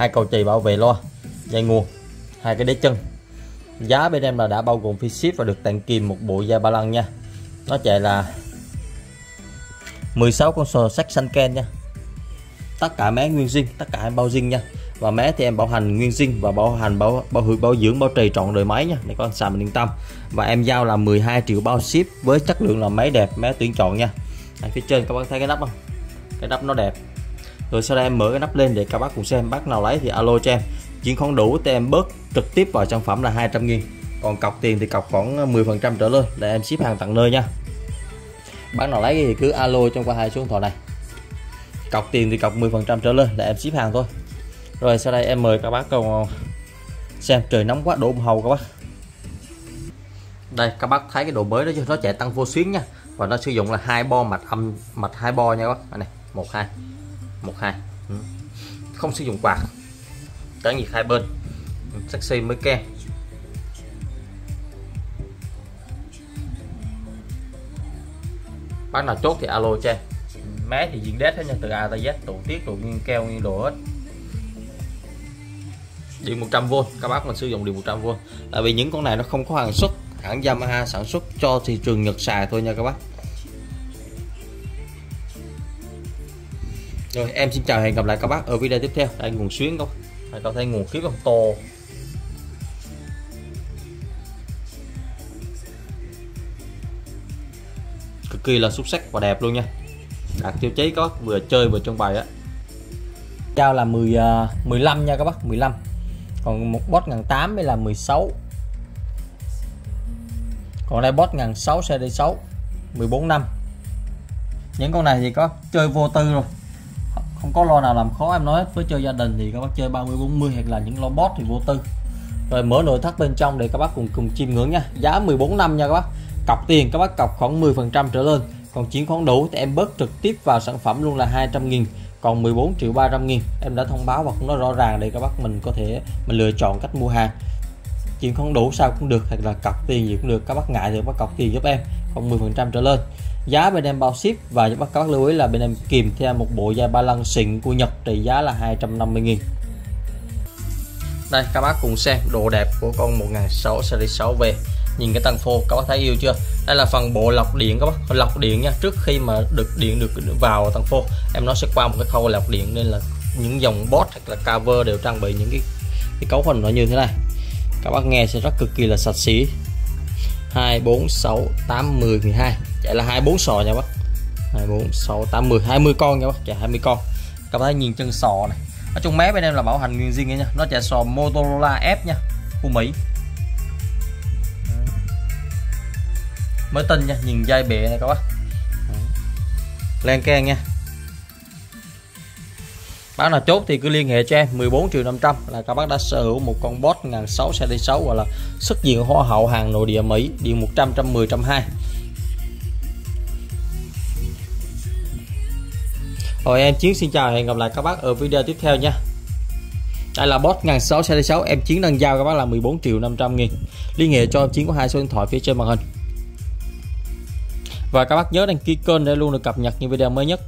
hai cầu chì bảo vệ loa dây nguồn hai cái đế chân. Giá bên em là đã bao gồm phí ship và được tặng kèm một bộ da ba lăng nha. Nó chạy là 16 con sò sắc xanh ken nha. Tất cả máy nguyên zin tất cả em bao zin nha. Và máy thì em bảo hành nguyên zin và bảo hành bảo bảo hư bảo dưỡng bảo trì trọn đời máy nha. Để con xài mình yên tâm. Và em giao là 12 triệu bao ship với chất lượng là máy đẹp máy tuyển chọn nha. Đây, phía trên các bạn thấy cái nắp không? Cái nắp nó đẹp rồi sau đây em mở cái nắp lên để các bác cùng xem. Bác nào lấy thì alo cho em. Chuyện không đủ thì em bớt trực tiếp vào sản phẩm là 200 nghìn. Còn cọc tiền thì cọc khoảng à, 10 phần trăm trở lên. Để em ship hàng tận nơi nha. Bác nào lấy thì cứ alo trong qua hai số điện thoại này. Cọc tiền thì cọc 10 phần trăm trở lên. Để em ship hàng thôi. Rồi sau đây em mời các bác cùng xem. Trời nóng quá, đổ hầu các bác. Đây, các bác thấy cái độ mới đó chưa? Nó chạy tăng vô xuyến nha. Và nó sử dụng là hai bo mạch âm, mạch hai bo nha các bác. Này, một, hai một, hai. Ừ. Không sử dụng quạt tán nhiệt hai bên sexy mới kem bác nào chốt thì alo cho. Máy thì diện đét hết nha. Từ A tới Z, tụ tiết, tụ nguyên keo nguyên đồ hết. Điện 100V các bác mình sử dụng điện 100V tại vì những con này nó không có hàng xuất. Hãng Yamaha sản xuất cho thị trường Nhật xài thôi nha các bác. Rồi em xin chào hẹn gặp lại các bác ở video tiếp theo. Đây nguồn xuyến không? Đây có thấy nguồn khiếp không? To cực kỳ là xuất sắc và đẹp luôn nha. Đạt tiêu chí có vừa chơi vừa trưng bày á. Cao là 10 uh, 15 nha các bác 15 còn một bot ngàn 8 mới là 16 còn đây bot ngàn 6 CD6 14 năm. Những con này thì có chơi vô tư rồi không có lo nào làm khó em nói hết. Với chơi gia đình thì các bác chơi 30 40 hoặc là những lo bot thì vô tư. Rồi mở nội thất bên trong để các bác cùng cùng chiêm ngưỡng nha. Giá 14 năm nha các bác. Cọc tiền các bác cọc khoảng 10 phần trăm trở lên. Còn chuyển khoản đủ thì em bớt trực tiếp vào sản phẩm luôn là 200 nghìn. Còn 14 triệu 300 nghìn. Em đã thông báo và cũng nói rõ ràng để các bác mình có thể, mình lựa chọn cách mua hàng. Chuyển khoản đủ sao cũng được, hoặc là cọc tiền gì cũng được. Các bác ngại thì các bác cọc tiền giúp em khoảng 10 phần trăm trở lên. Giá bên em bao ship và các bác lưu ý là bên em kèm theo một bộ da ba lăng xịn của Nhật trị giá là 250 nghìn. Đây các bác cùng xem độ đẹp của con 1006 series 6 về nhìn cái tăng phô các bác thấy yêu chưa? Đây là phần bộ lọc điện các bác. Lọc điện nha trước khi mà được điện được vào tăng phô em nó sẽ qua một cái khâu lọc điện nên là những dòng bot hoặc là cover đều trang bị những cái, cái cấu hình nó như thế này. Các bác nghe sẽ rất cực kỳ là sạch sẽ. 2 4 6 8 10 12 chạy là 24 sò nha bác. 2 4 6 8 10 20 con nha bác, chạy 20 con. Các bác thấy nhìn chân sò này. Ở trong máy bên em là bảo hành nguyên riêng nha. Nó chạy sò Motorola F nha, của Mỹ. Mới tinh nha, nhìn dây bệ này các bác. Len keng nha bác nào chốt thì cứ liên hệ cho em. 14 triệu 500 là các bác đã sở hữu một con bot 1006 CD6 gọi là sức diện hoa hậu hàng nội địa Mỹ, điện 100 110 120 Rồi em Chiến xin chào, hẹn gặp lại các bác ở video tiếp theo nha. Đây là bot 1006 CD6 em Chiến đang giao các bác là 14 triệu 500 nghìn. Liên hệ cho em Chiến có hai số điện thoại phía trên màn hình. Và các bác nhớ đăng ký kênh để luôn được cập nhật những video mới nhất.